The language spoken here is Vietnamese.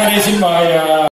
sau đây xin mời à,